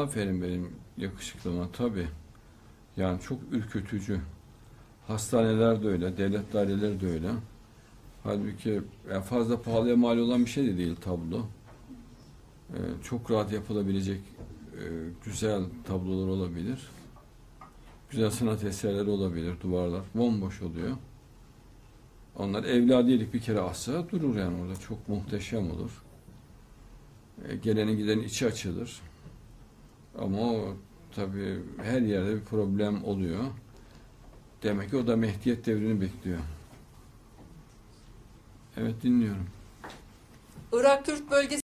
Aferin benim yakışıklıma tabii. Yani çok ürkütücü. Hastaneler de öyle, devlet daireleri de öyle. Halbuki ya fazla pahalıya mal olan bir şey de değil tablo. Ee, çok rahat yapılabilecek e, güzel tablolar olabilir. Güzel sanat eserleri olabilir, duvarlar bomboş oluyor. Onlar evladiyelik bir kere assa durur yani orada çok muhteşem olur. E, gelenin gidenin içi açılır. Ama o tabii her yerde bir problem oluyor. Demek ki o da Mehdiyet devrini bekliyor. Evet dinliyorum. Irak Kürt bölgesi